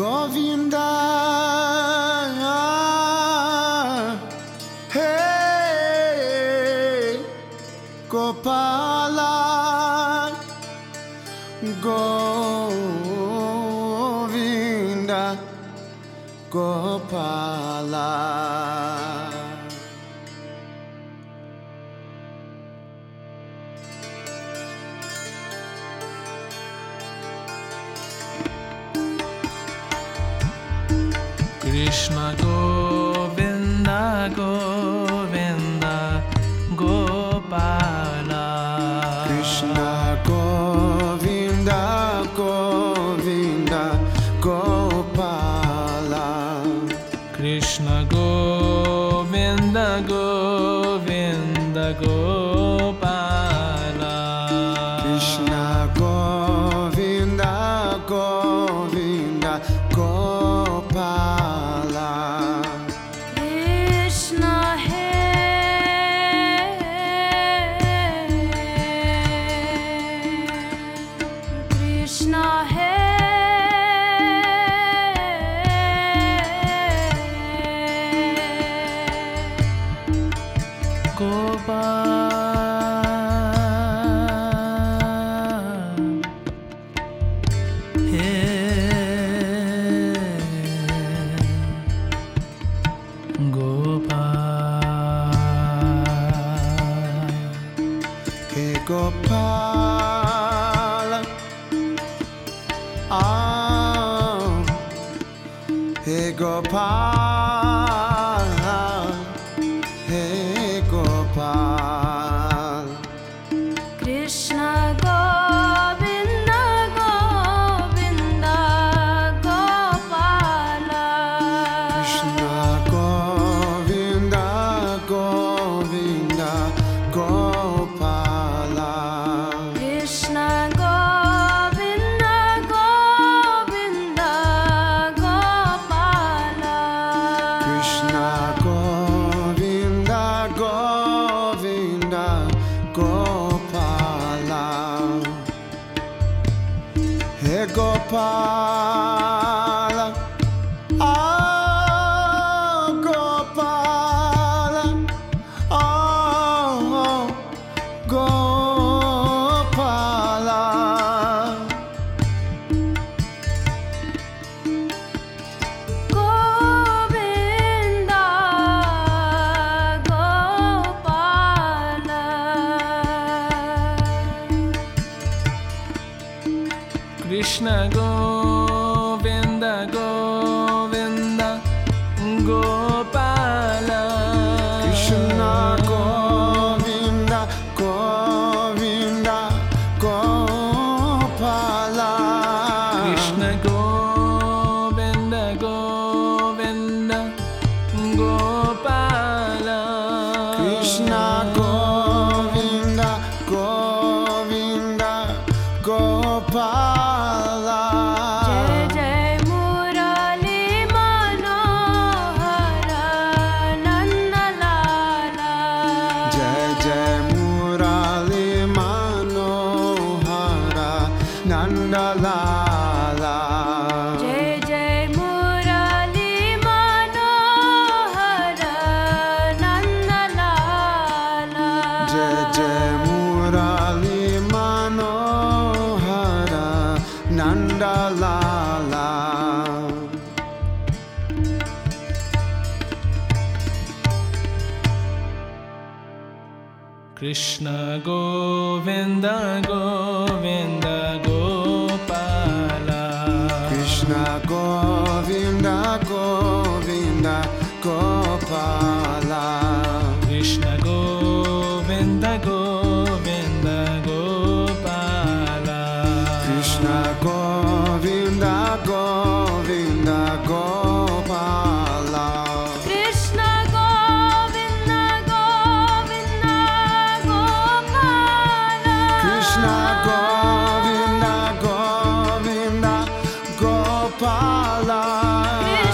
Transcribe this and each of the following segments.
Govinda. Hey Gopala. Govinda Gopala. कृष्म Govind Govind गोपान Gopala. Ah, hey Gopala. apart. Krishna Govinda Govinda Gopala Krishna Krishna Govind Govind Gopa Krishna Govind Govind गो 发烂。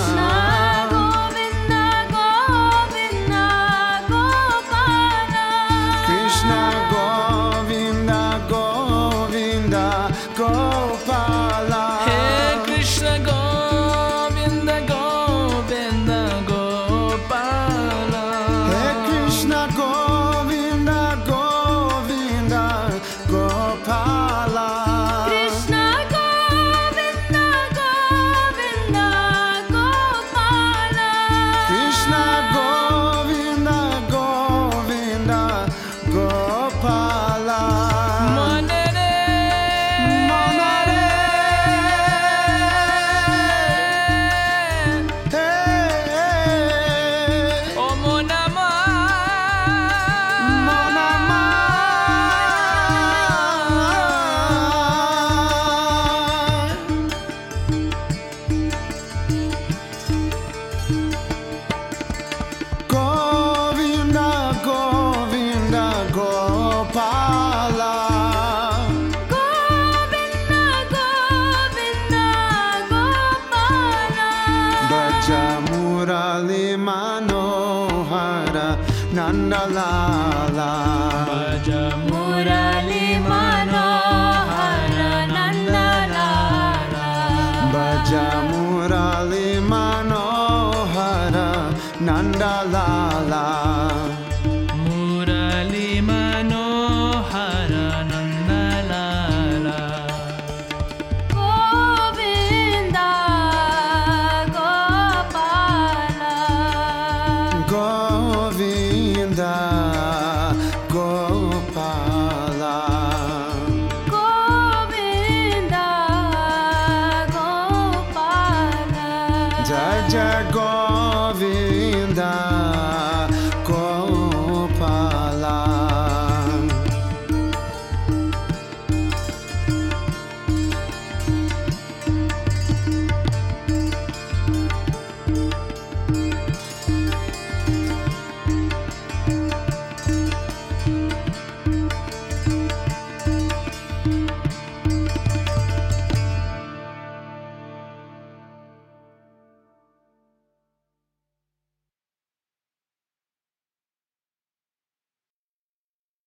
नन्दलाला भज मुरली मनोहर नन्दलाला भज मुरली मनोहर नन्दला